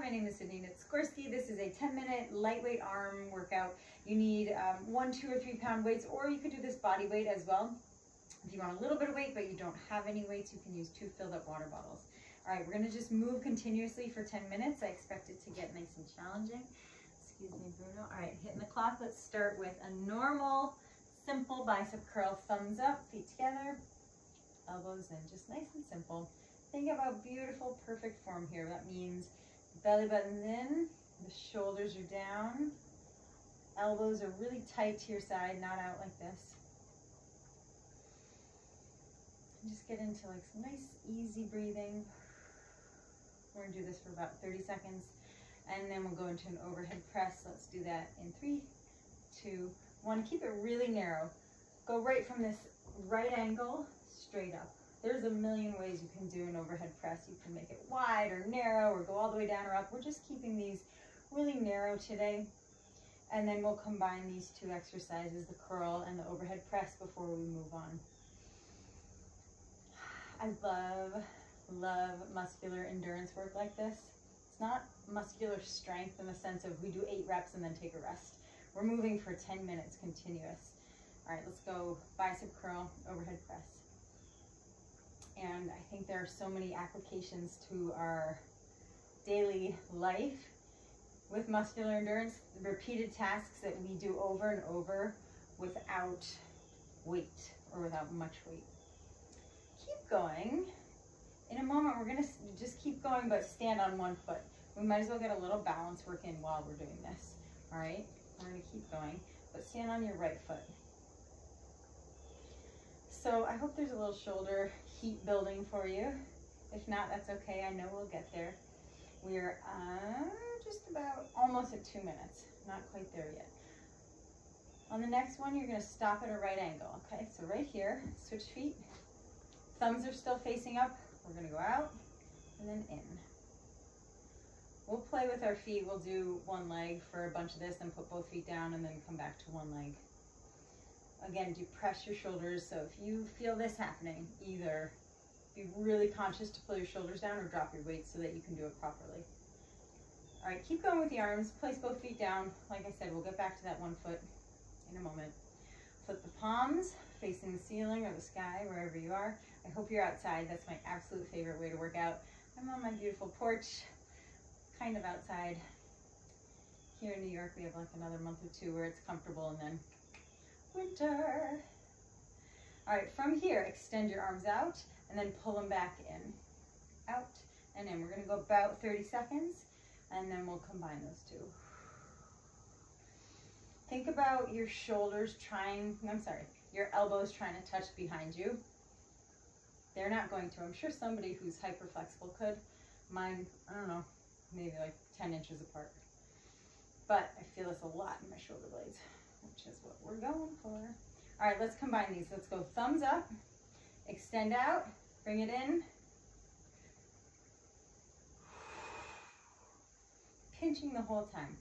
my name is Sydney Nitzkorski. This is a 10 minute lightweight arm workout. You need um, one, two, or three pound weights, or you could do this body weight as well. If you want a little bit of weight, but you don't have any weights, you can use two filled up water bottles. All right, we're gonna just move continuously for 10 minutes. I expect it to get nice and challenging. Excuse me, Bruno. All right, hitting the clock. Let's start with a normal, simple bicep curl. Thumbs up, feet together, elbows in, just nice and simple. Think about beautiful, perfect form here. That means belly button's in, the shoulders are down, elbows are really tight to your side, not out like this. And just get into like some nice, easy breathing. We're gonna do this for about 30 seconds, and then we'll go into an overhead press. Let's do that in three, two, one. Keep it really narrow. Go right from this right angle straight up. There's a million ways you can do an overhead press. You can make it wide or narrow or go all the way down or up. We're just keeping these really narrow today. And then we'll combine these two exercises, the curl and the overhead press before we move on. I love, love muscular endurance work like this. It's not muscular strength in the sense of we do eight reps and then take a rest. We're moving for 10 minutes continuous. All right, let's go bicep curl, overhead press and I think there are so many applications to our daily life with muscular endurance, repeated tasks that we do over and over without weight or without much weight. Keep going. In a moment, we're gonna just keep going, but stand on one foot. We might as well get a little balance work in while we're doing this. All right, we're gonna keep going, but stand on your right foot. So I hope there's a little shoulder heat building for you. If not, that's okay. I know we'll get there. We're uh, just about almost at two minutes. Not quite there yet. On the next one, you're going to stop at a right angle. Okay, so right here, switch feet. Thumbs are still facing up. We're going to go out and then in. We'll play with our feet. We'll do one leg for a bunch of this, then put both feet down and then come back to one leg. Again, depress your shoulders. So if you feel this happening, either be really conscious to pull your shoulders down or drop your weight so that you can do it properly. All right, keep going with the arms. Place both feet down. Like I said, we'll get back to that one foot in a moment. Flip the palms facing the ceiling or the sky, wherever you are. I hope you're outside. That's my absolute favorite way to work out. I'm on my beautiful porch, kind of outside. Here in New York, we have like another month or two where it's comfortable and then winter. All right, from here, extend your arms out and then pull them back in, out, and in. We're gonna go about 30 seconds and then we'll combine those two. Think about your shoulders trying, I'm sorry, your elbows trying to touch behind you. They're not going to. I'm sure somebody who's hyper flexible could. Mine, I don't know, maybe like 10 inches apart. But I feel this a lot in my shoulder blades which is what we're going for. All right, let's combine these. Let's go thumbs up, extend out, bring it in. Pinching the whole time.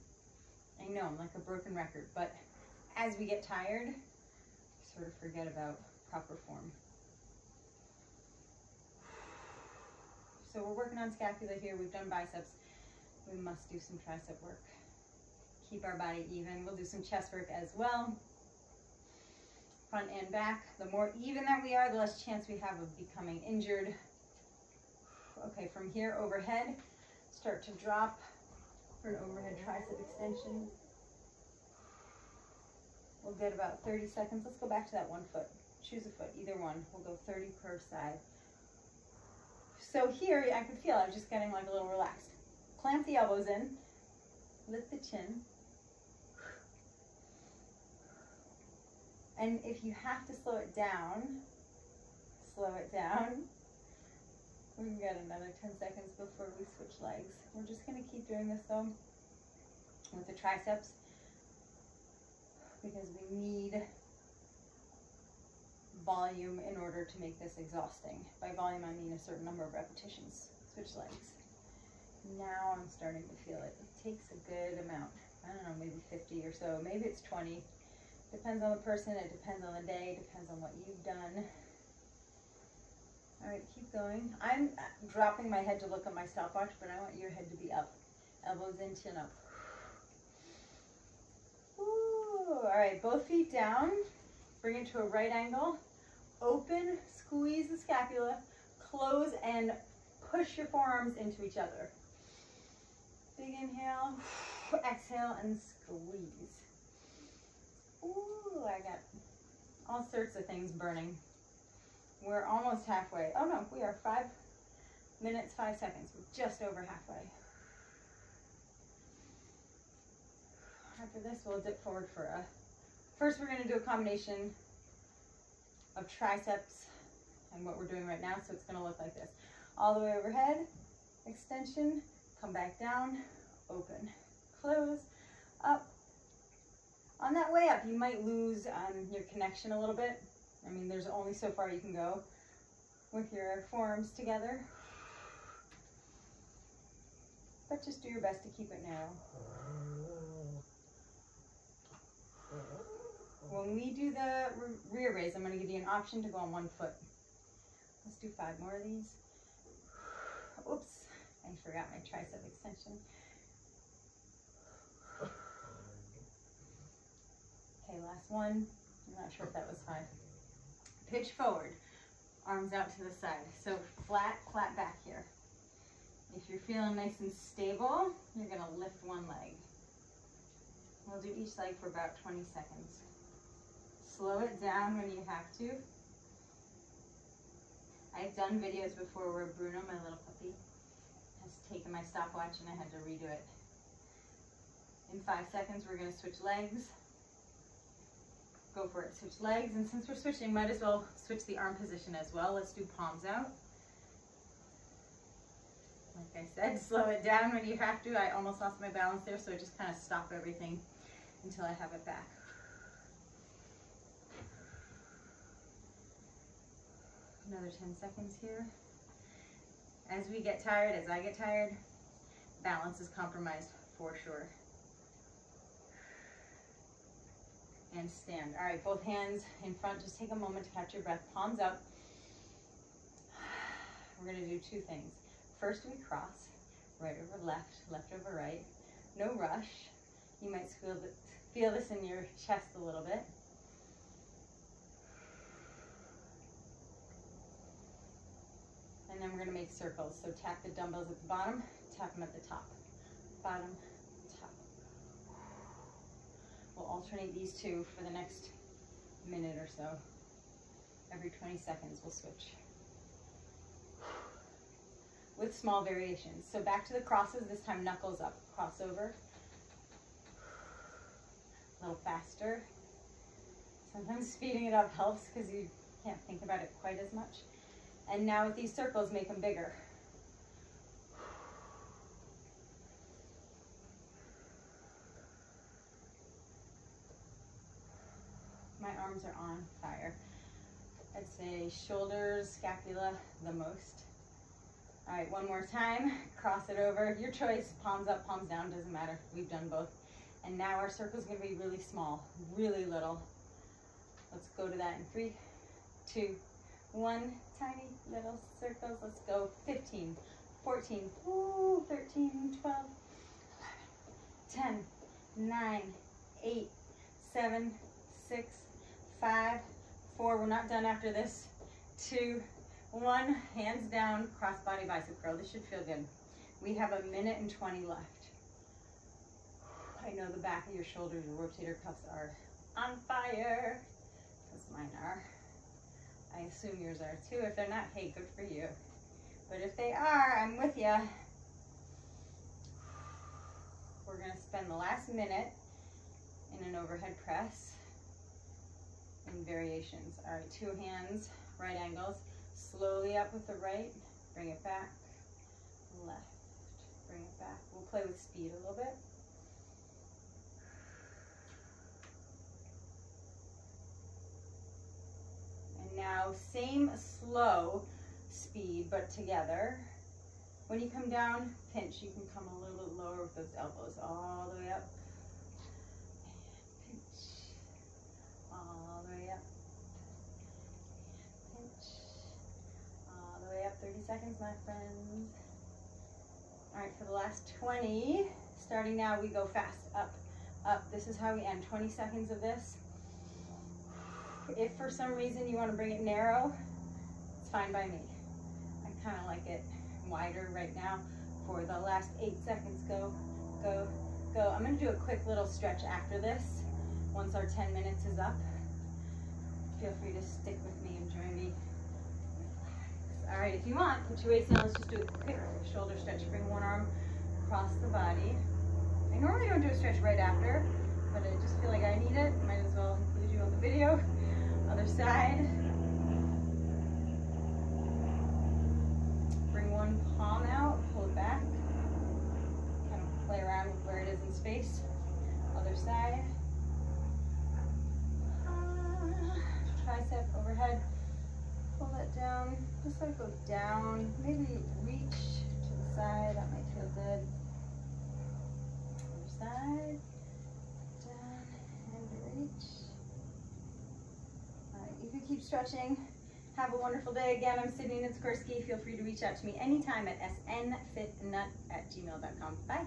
I know, I'm like a broken record, but as we get tired, sort of forget about proper form. So we're working on scapula here. We've done biceps. We must do some tricep work keep our body even. We'll do some chest work as well. Front and back. The more even that we are, the less chance we have of becoming injured. Okay, from here overhead, start to drop for an overhead tricep extension. We'll get about 30 seconds. Let's go back to that one foot. Choose a foot, either one. We'll go 30 per side. So here, I could feel I was just getting like a little relaxed. Clamp the elbows in, lift the chin, And if you have to slow it down, slow it down. We've got another 10 seconds before we switch legs. We're just gonna keep doing this though with the triceps because we need volume in order to make this exhausting. By volume, I mean a certain number of repetitions. Switch legs. Now I'm starting to feel it. It takes a good amount. I don't know, maybe 50 or so. Maybe it's 20. Depends on the person, it depends on the day, depends on what you've done. All right, keep going. I'm uh, dropping my head to look at my stopwatch, but I want your head to be up. Elbows in, chin up. Ooh, all right, both feet down. Bring it to a right angle. Open, squeeze the scapula, close and push your forearms into each other. Big inhale, exhale and squeeze. Ooh, I got all sorts of things burning. We're almost halfway. Oh no, we are five minutes, five seconds. We're just over halfway. After this, we'll dip forward for a, first we're gonna do a combination of triceps and what we're doing right now. So it's gonna look like this. All the way overhead, extension, come back down, open, close, up. On that way up, you might lose um, your connection a little bit. I mean, there's only so far you can go with your forearms together. But just do your best to keep it narrow. When we do the rear raise, I'm going to give you an option to go on one foot. Let's do five more of these. Oops, I forgot my tricep extension. Okay, last one. I'm not sure if that was five. Pitch forward, arms out to the side. So flat, flat back here. If you're feeling nice and stable, you're gonna lift one leg. We'll do each leg for about 20 seconds. Slow it down when you have to. I've done videos before where Bruno, my little puppy, has taken my stopwatch and I had to redo it. In five seconds, we're gonna switch legs. Go for it, switch legs. And since we're switching, might as well switch the arm position as well. Let's do palms out. Like I said, slow it down when you have to. I almost lost my balance there, so I just kind of stop everything until I have it back. Another 10 seconds here. As we get tired, as I get tired, balance is compromised for sure. And stand. All right, both hands in front. Just take a moment to catch your breath. Palms up. We're gonna do two things. First we cross, right over left, left over right. No rush. You might feel, this in your chest a little bit. And then we're gonna make circles. So tap the dumbbells at the bottom, tap them at the top. Bottom, top. We'll alternate these two for the next minute or so. Every 20 seconds we'll switch. With small variations. So back to the crosses, this time knuckles up, crossover. A little faster. Sometimes speeding it up helps because you can't think about it quite as much. And now with these circles, make them bigger. My arms are on fire. I'd say shoulders, scapula the most. All right, one more time. Cross it over. Your choice, palms up, palms down, doesn't matter. We've done both. And now our circle is gonna be really small, really little. Let's go to that in three, two, one tiny little circles. Let's go 15, 14, ooh, 13, 12, 11, 10, 9, 8, 7, 6, 5, 4. We're not done after this. 2, 1. Hands down, cross body bicep curl. This should feel good. We have a minute and 20 left. I know the back of your shoulders, your rotator cuffs are on fire, because mine are. I assume yours are too. If they're not, hey, good for you. But if they are, I'm with you. We're gonna spend the last minute in an overhead press in variations. All right, two hands, right angles. Slowly up with the right, bring it back, left, bring it back. We'll play with speed a little bit. And now same slow speed, but together. When you come down, pinch. You can come a little bit lower with those elbows all the way up. And pinch. All the way up. And pinch. All the way up. 30 seconds, my friends. All right, for the last 20, starting now, we go fast, up, up. This is how we end, 20 seconds of this. If for some reason you wanna bring it narrow, it's fine by me. I kinda like it wider right now. For the last eight seconds, go, go, go. I'm gonna do a quick little stretch after this, once our 10 minutes is up. Feel free to stick with me and join me. All right, if you want, put your weights down. Let's just do a quick shoulder stretch. Bring one arm across the body. I normally don't do a stretch right after, but I just feel like I need it as well include you on the video. Other side. Bring one palm out, pull it back. Kind of play around with where it is in space. Other side. tricep overhead. Pull that down, just let it go down. Maybe reach to the side, that might feel good. Other side, down and reach. All right, you can keep stretching. Have a wonderful day. Again, I'm Sydney Nitzkorski. Feel free to reach out to me anytime at snfitnut at gmail.com. Bye.